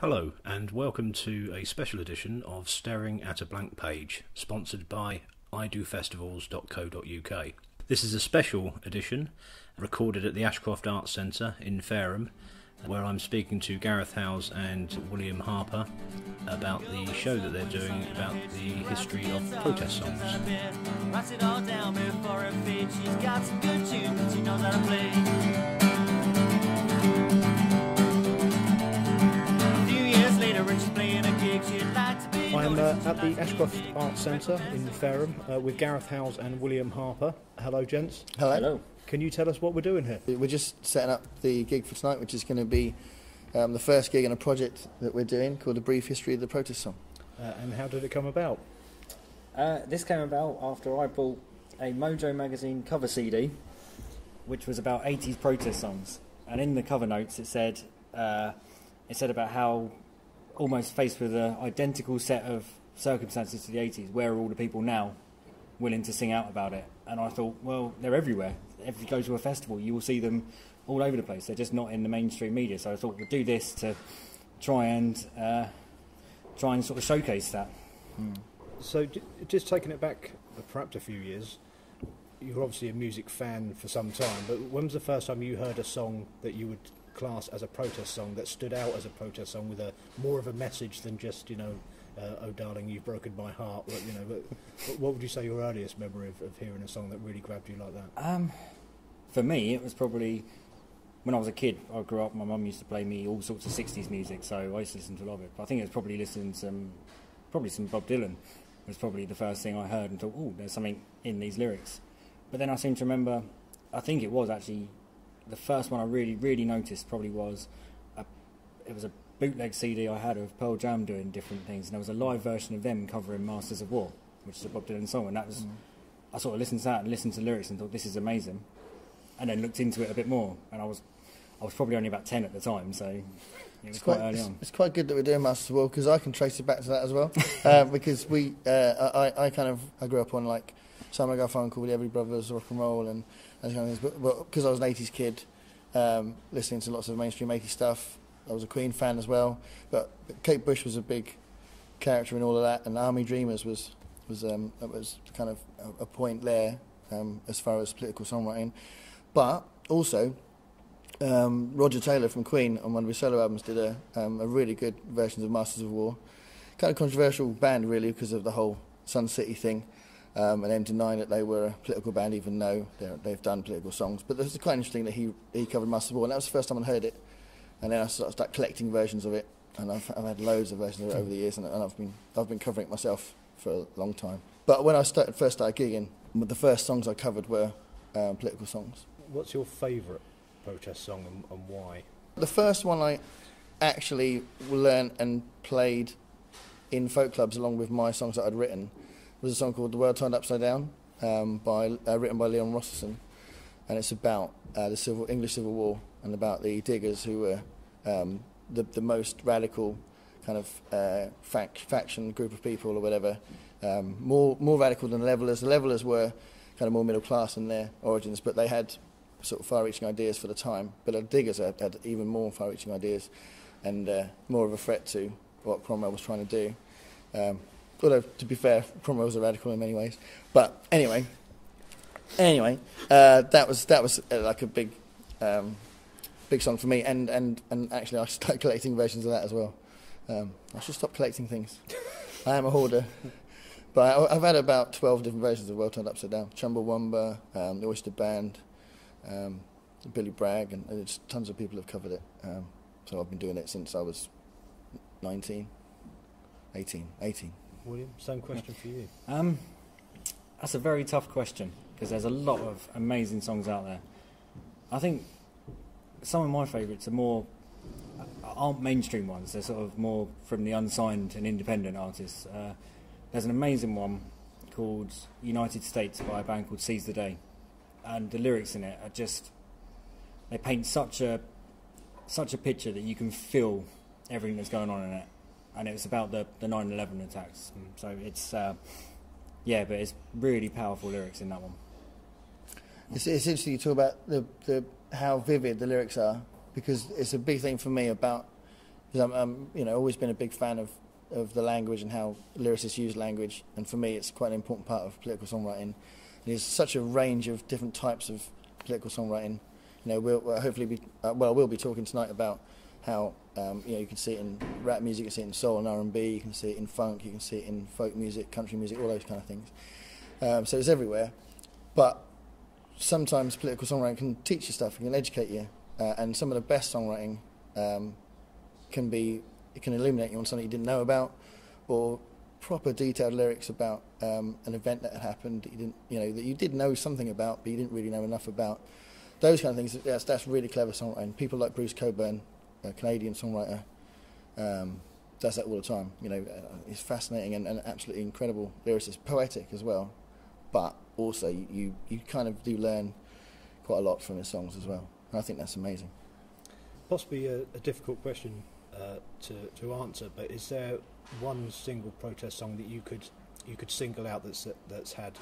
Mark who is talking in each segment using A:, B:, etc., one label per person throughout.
A: Hello, and welcome to a special edition of Staring at a Blank Page, sponsored by idofestivals.co.uk. This is a special edition recorded at the Ashcroft Arts Centre in Fareham, where I'm speaking to Gareth Howells and William Harper about the show that they're doing about the history of protest songs. At the Ashcroft Arts Centre in Fareham uh, with Gareth Howells and William Harper. Hello, gents.
B: Hello.
A: Can you tell us what we're doing here?
B: We're just setting up the gig for tonight, which is going to be um, the first gig in a project that we're doing called A Brief History of the Protest Song.
A: Uh, and how did it come about?
C: Uh, this came about after I bought a Mojo magazine cover CD, which was about 80s protest songs. And in the cover notes, it said uh, it said about how almost faced with an identical set of circumstances to the 80s, where are all the people now willing to sing out about it? And I thought, well, they're everywhere. If you go to a festival, you will see them all over the place. They're just not in the mainstream media. So I thought we'd do this to try and uh, try and sort of showcase that.
A: So, just taking it back uh, perhaps a few years, you're obviously a music fan for some time, but when was the first time you heard a song that you would class as a protest song that stood out as a protest song with a more of a message than just, you know, uh, oh darling, you've broken my heart? But, you know, but, what would you say your earliest memory of, of hearing a song that really grabbed you like that?
C: Um, for me, it was probably when I was a kid. I grew up. My mum used to play me all sorts of '60s music, so I used to listen to a lot of it. But I think it was probably listening to some, probably some Bob Dylan. Was probably the first thing I heard and thought, "Oh, there's something in these lyrics." But then I seem to remember, I think it was actually the first one I really, really noticed. Probably was, a, it was a bootleg CD I had of Pearl Jam doing different things, and there was a live version of them covering "Masters of War," which is a Bob Dylan song, and that was. I sort of listened to that and listened to lyrics and thought this is amazing, and then looked into it a bit more. And I was, I was probably only about ten at the time, so it was
B: It's
C: quite,
B: quite,
C: early
B: it's,
C: on.
B: it's quite good that we're doing Masters of War because I can trace it back to that as well. uh, because we, uh, I, I kind of, I grew up on like Simon and Garfunkel with Everly Brothers, rock and roll, and those kind of things. But because I was an '80s kid, um, listening to lots of mainstream '80s stuff, I was a Queen fan as well. But Kate Bush was a big character in all of that, and Army Dreamers was was um, was kind of a, a point there um, as far as political songwriting. But also, um, Roger Taylor from Queen on one of his solo albums did a, um, a really good version of Masters of War. Kind of controversial band, really, because of the whole Sun City thing, um, and them denying that they were a political band, even though they've done political songs. But it was quite interesting that he, he covered Masters of War, and that was the first time I heard it. And then I sort of started collecting versions of it, and I've, I've had loads of versions of it over the years, and, and I've been I've been covering it myself for a long time. But when I started, first started gigging, the first songs I covered were um, political songs.
A: What's your favourite protest song and, and why?
B: The first one I actually learned and played in folk clubs along with my songs that I'd written was a song called "The World Turned Upside Down," um, by uh, written by Leon Rosselson, and it's about uh, the civil English Civil War and about the diggers who were um, the the most radical kind of uh, fac- faction group of people or whatever, um, more more radical than the Levellers. The Levellers were kind of more middle class in their origins, but they had sort of far-reaching ideas for the time. But the diggers had, had even more far-reaching ideas and uh, more of a threat to what Cromwell was trying to do. Um, although, to be fair, Cromwell was a radical in many ways. But anyway, anyway, uh, that was that was uh, like a big, um, big song for me. And, and, and actually, I started collecting versions of that as well. Um, I should stop collecting things. I am a hoarder. But I, I've had about 12 different versions of World Turned Upside Down. Chumbawamba, um, the Oyster Band, um, Billy Bragg, and, and it's, tons of people have covered it. Um, so I've been doing it since I was 19, 18, 18.
A: William, same question for you.
C: Um, that's a very tough question because there's a lot of amazing songs out there. I think some of my favourites are more aren't mainstream ones. They're sort of more from the unsigned and independent artists. Uh, there's an amazing one called United States by a band called Seize the Day, and the lyrics in it are just they paint such a such a picture that you can feel everything that's going on in it. And it was about the the 9/11 attacks. So it's uh, yeah, but it's really powerful lyrics in that one.
B: It's, it's interesting you talk about the, the how vivid the lyrics are because it's a big thing for me about because I'm, I'm, you know, always been a big fan of, of the language and how lyricists use language, and for me, it's quite an important part of political songwriting. There's such a range of different types of political songwriting. You know, we'll, we'll hopefully be, uh, well, we'll be talking tonight about how um, you know you can see it in rap music, you can see it in soul and R&B, you can see it in funk, you can see it in folk music, country music, all those kind of things. Um, so it's everywhere, but sometimes political songwriting can teach you stuff, it can educate you, uh, and some of the best songwriting um, can be it can illuminate you on something you didn't know about, or proper detailed lyrics about um, an event that had happened that you didn't you know that you did know something about, but you didn't really know enough about. Those kind of things. That's that's really clever songwriting. People like Bruce Cockburn, a Canadian songwriter. Um, does that all the time. You know, uh, he's fascinating and, and absolutely incredible lyricist, poetic as well, but also you, you, kind of do learn quite a lot from his songs as well. And I think that's amazing.
A: Possibly a, a difficult question uh, to, to answer, but is there one single protest song that you could you could single out that's that's had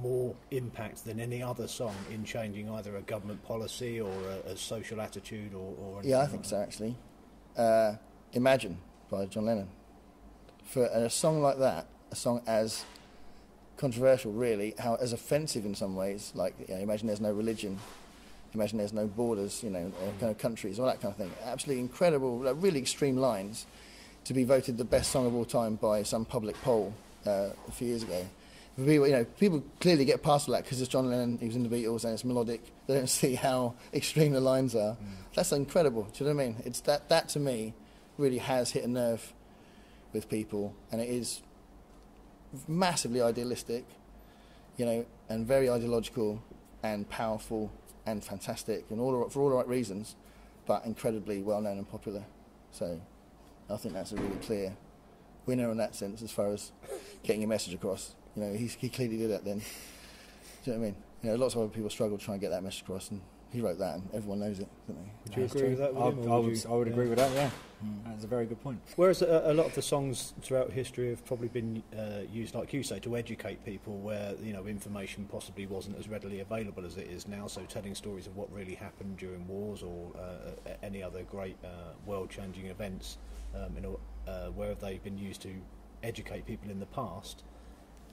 A: more impact than any other song in changing either a government policy or a, a social attitude or, or
B: Yeah, I
A: like
B: think
A: that?
B: so actually. Uh, Imagine by John Lennon. For a song like that, a song as controversial, really, how as offensive in some ways, like you know, Imagine There's No Religion, Imagine There's No Borders, you know, uh, kind of countries, all that kind of thing. Absolutely incredible, like, really extreme lines to be voted the best song of all time by some public poll uh, a few years ago. For people, you know, people clearly get past that because it's John Lennon, he was in the Beatles, and it's melodic. They don't see how extreme the lines are. That's incredible. Do you know what I mean? It's that that to me really has hit a nerve with people, and it is massively idealistic, you know, and very ideological, and powerful, and fantastic, and all for all the right reasons, but incredibly well known and popular. So, I think that's a really clear winner in that sense as far as getting your message across. You know, he's, he clearly did that then. Do you know what I mean? You know, lots of other people struggle to try and get that message across, and he wrote that, and everyone knows it, don't they?
A: Would you agree with that?
C: I,
A: William, or
C: I
A: would
C: would,
A: you-
C: I would
A: yeah.
C: agree with that. Yeah, that's a very good point.
A: Whereas a, a lot of the songs throughout history have probably been uh, used, like you say, to educate people, where you know information possibly wasn't as readily available as it is now. So telling stories of what really happened during wars or uh, any other great uh, world-changing events, um, you know, uh, where have they been used to educate people in the past?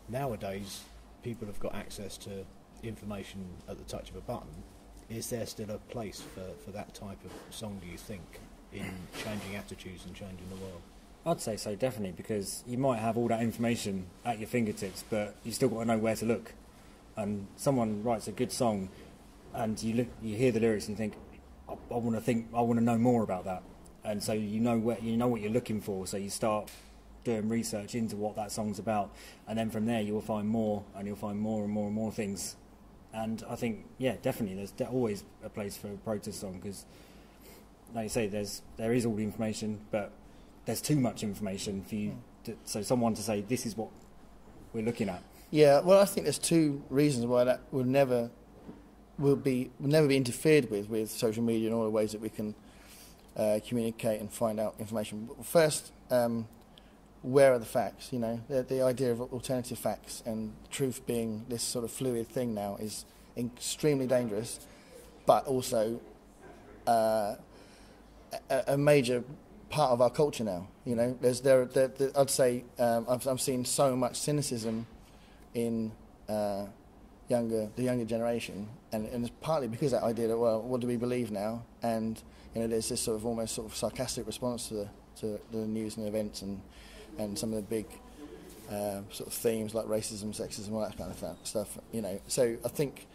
A: Nowadays, people have got access to information at the touch of a button. Is there still a place for, for that type of song? Do you think in changing attitudes and changing the world?
C: I'd say so, definitely, because you might have all that information at your fingertips, but you still got to know where to look. And someone writes a good song, and you look, you hear the lyrics and think, I, I want to think, I want to know more about that. And so you know where you know what you're looking for. So you start doing research into what that song's about, and then from there you will find more, and you'll find more and more and more things. And I think, yeah, definitely, there's always a place for a protest song because, like you say, there's there is all the information, but there's too much information for you. To, so someone to say this is what we're looking at.
B: Yeah, well, I think there's two reasons why that will never will be will never be interfered with with social media and all the ways that we can uh, communicate and find out information. First, um, where are the facts? You know, the, the idea of alternative facts and truth being this sort of fluid thing now is extremely dangerous, but also uh, a, a major part of our culture now. You know, there's there, there, there I'd say um, I've, I've seen so much cynicism in uh, younger the younger generation, and, and it's partly because that idea that well, what do we believe now? And you know, there's this sort of almost sort of sarcastic response to the to the news and events and and some of the big uh, sort of themes like racism, sexism, all that kind of stuff. You know, so I think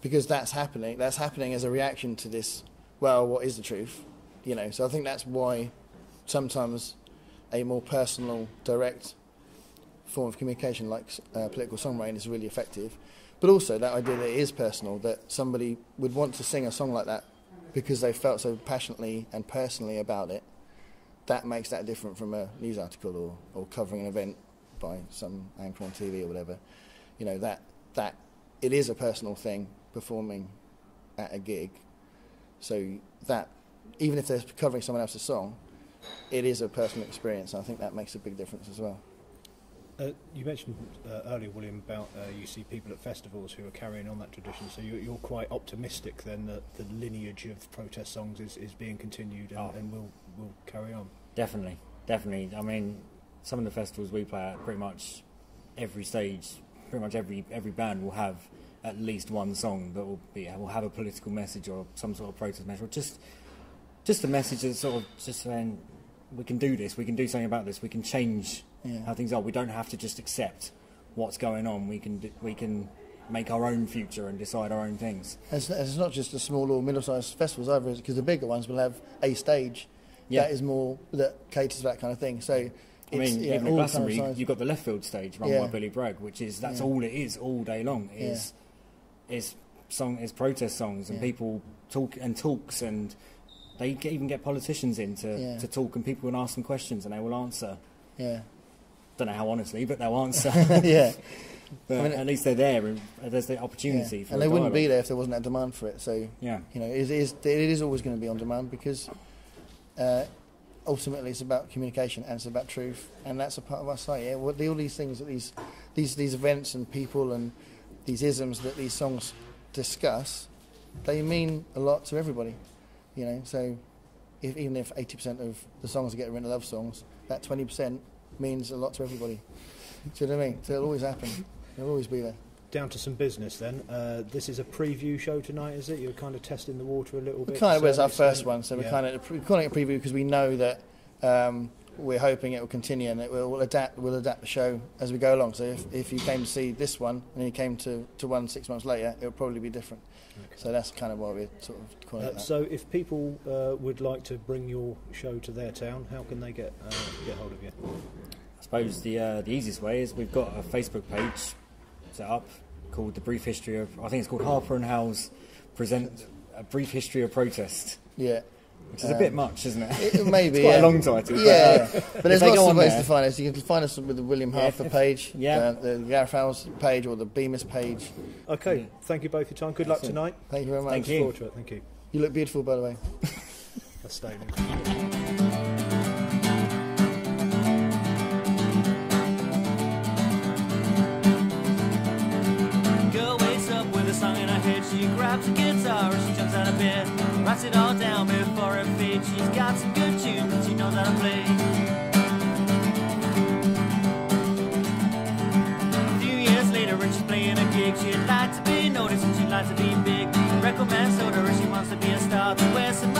B: because that's happening, that's happening as a reaction to this. Well, what is the truth? You know, so I think that's why sometimes a more personal, direct form of communication like uh, political songwriting is really effective. But also that idea that it is personal, that somebody would want to sing a song like that because they felt so passionately and personally about it, that makes that different from a news article or, or covering an event by some anchor on TV or whatever. You know, that, that it is a personal thing performing at a gig. So that, even if they're covering someone else's song, it is a personal experience. And I think that makes a big difference as well.
A: Uh, you mentioned uh, earlier, William, about uh, you see people at festivals who are carrying on that tradition. So you're, you're quite optimistic then that the lineage of protest songs is, is being continued and,
C: Oh.
A: and will will carry on.
C: Definitely, definitely. I mean, some of the festivals we play at, pretty much every stage, pretty much every every band will have at least one song that will be will have a political message or some sort of protest message, or just just a message that's sort of just saying we can do this, we can do something about this, we can change
B: Yeah.
C: how things are. We don't have to just accept what's going on. We can we can make our own future and decide our own things.
B: It's, it's not just the small or middle-sized festivals either, because the bigger ones will have a stage
C: Yeah.
B: that is more that caters to that kind of thing. So,
C: I mean,
B: yeah,
C: even at
B: kind of
C: Glastonbury, you've got the left field stage run by Billy Bragg, which is that's all it is all day long. Is is song is protest songs and people talk and talks and they get, even get politicians in to,
B: Yeah.
C: to talk and people will ask them questions and they will answer.
B: yeah,
C: Don't know how honestly, but they'll answer.
B: yeah.
C: but
B: I mean,
C: at least they're there and there's the
B: yeah.
C: opportunity for.
B: And they wouldn't be there if there wasn't a demand for it. So,
C: Yeah,
B: you know, it is, it is always going to be on demand because uh, ultimately it's about communication and it's about truth, and that's a part of our site. Yeah, well, the, all these things that these these these events and people and these isms that these songs discuss, they mean a lot to everybody. You know, so if, even if eighty percent of the songs that get written are love songs, that twenty percent means a lot to everybody. Do you know what I mean? So it'll always happen. It'll always be there.
A: Down to some business then. Uh, this is a preview show tonight, is it? You're kind of testing the water a little bit.
B: It kind of was our first one, so we're kind of we're calling it a preview because we know that um, we're hoping it will continue and it will we'll adapt. We'll adapt the show as we go along. So if, if you came to see this one and you came to, to one six months later, it will probably be different.
A: Okay.
B: So that's kind of why we're sort of calling
A: Uh,
B: it that.
A: so, if people uh, would like to bring your show to their town, how can they get uh, get hold of you?
C: I suppose the uh, the easiest way is we've got a Facebook page set up called the Brief History of I think it's called Harper and Howells present a brief history of protest,
B: yeah,
C: which is a bit much, isn't it?
B: it, it may be.
C: It's quite
B: yeah.
C: a long title.
B: Yeah,
C: but, uh,
B: but there's
C: they
B: lots of ways
C: there-
B: to find us. You can find us with the William Harper
C: if-
B: page,
C: yeah.
B: uh, the Gareth Howells page, or the Bemis page.
A: Okay,
C: Yeah.
A: thank you both for your time. Good luck
C: Excellent.
A: tonight.
B: Thank you very much.
C: Thank
A: Look
C: you.
A: forward to it. Thank you.
B: You look beautiful, by the way.
A: That's staying.
D: She grabs a guitar and she jumps out of bed. Writes it all down before her fade. She's got some good tunes that she knows how to play. A few years later, when she's playing a gig, she'd like to be noticed and she'd like to be big. Told her she wants to be a star to wear some